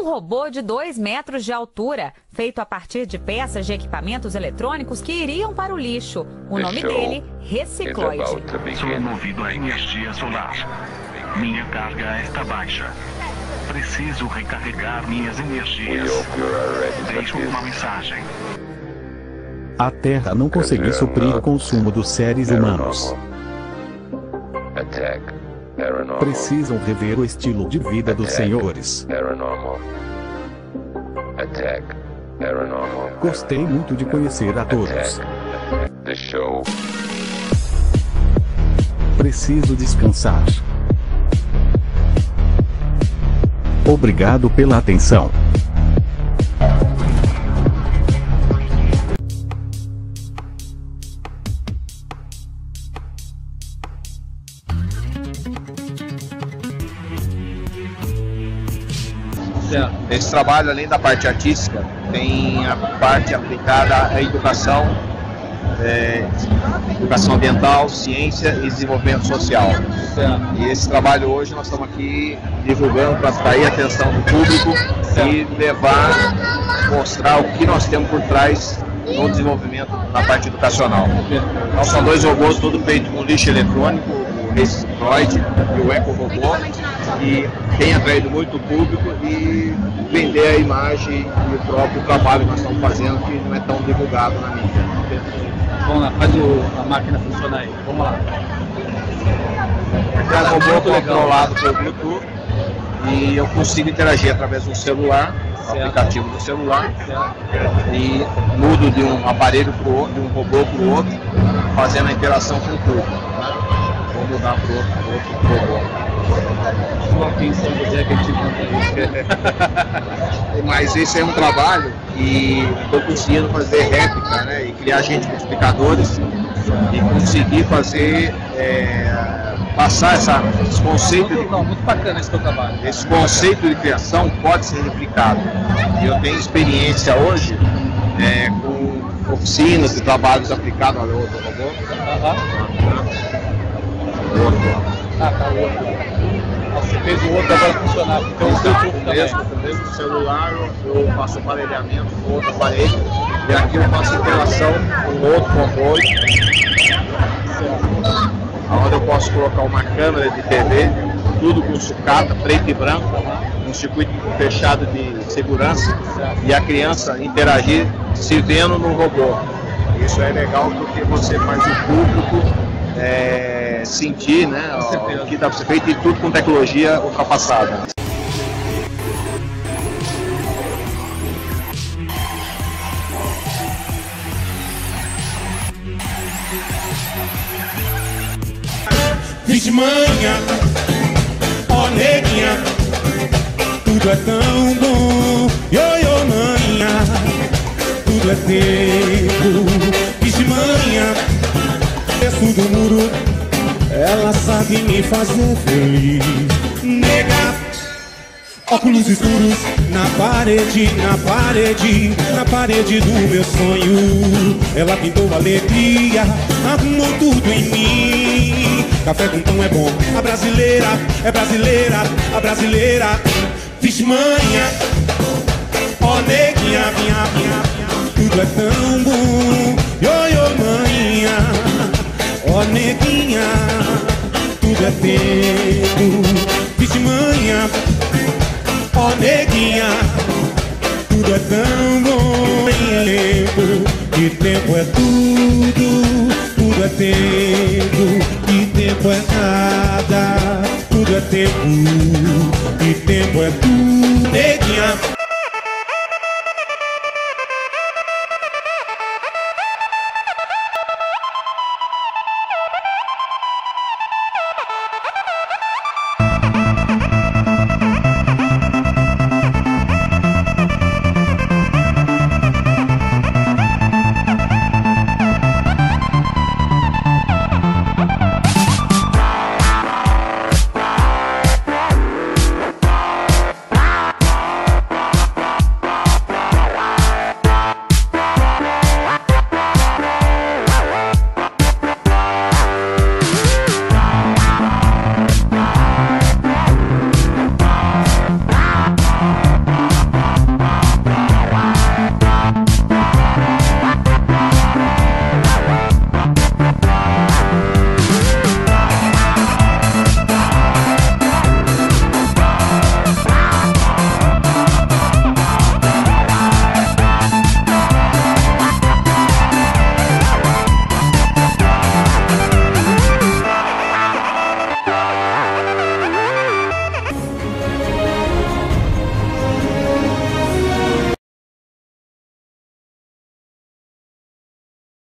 um robô de 2 metros de altura, feito a partir de peças de equipamentos eletrônicos que iriam para o lixo. O nome dele, Recicloide. Sou movido a energia solar. Minha carga está baixa. Preciso recarregar minhas energias. Deixo uma mensagem. A Terra não conseguiu suprir o consumo dos seres humanos. Precisam rever o estilo de vida dos senhores. Gostei muito de conhecer a todos. Preciso descansar. Obrigado pela atenção. Esse trabalho, além da parte artística, tem a parte aplicada à educação, é, educação ambiental, ciência e desenvolvimento social. E esse trabalho hoje nós estamos aqui divulgando para atrair a atenção do público e levar, mostrar o que nós temos por trás no desenvolvimento na parte educacional. Então são dois robôs, tudo feito com lixo eletrônico, o Recicloid e o Eco Robô, que tem atraído muito público e vender a imagem e o próprio trabalho que nós estamos fazendo, que não é tão divulgado na mídia. Vamos lá, faz o, a máquina funcionar aí. Vamos lá. É um robô controlado pelo Bluetooth e eu consigo interagir através do celular, do aplicativo do celular, e mudo de um aparelho para o outro, de um robô para o outro, fazendo a interação com o público. Mudar para o outro, outro robô. Aqui em São José que a gente encontra Mas esse é um trabalho e estou conseguindo fazer réplica né, e criar gente multiplicadores e conseguir fazer é, passar essa, esse conceito de, Não, muito bacana esse teu trabalho. esse conceito de criação pode ser replicado. E eu tenho experiência hoje é, com oficinas e trabalhos aplicados. Olha, outro robô. Outro. Ah, tá, o outro. Ah, Você fez o outro agora funcionar. Então o Então, com o também. mesmo, o mesmo celular, eu faço aparelhamento com outro aparelho e aqui eu faço interação com outro robô, onde eu posso colocar uma câmera de TV, tudo com sucata, preto e branco, um circuito fechado de segurança e a criança interagir se vendo no robô. Isso é legal porque você faz o público é, sentir né, o que dá para ser feito e tudo com tecnologia ultrapassada. Vixe manhã, ó neguinha, tudo é tão bom. Ioiô manhã, tudo é tempo. Sabe me fazer feliz. Nega, óculos escuros na parede, na parede, na parede do meu sonho. Ela pintou alegria, arrumou tudo em mim. Café com pão é bom, a brasileira é brasileira, a brasileira. Vixe manhã, ó neguinha, minha, minha, minha, tudo é tão bom. É tempo. Vixe manhã, ó neguinha, tudo é tão bom em tempo. Que tempo é tudo, tudo é tempo. Que tempo é nada, tudo é tempo. Que tempo é tudo, neguinha.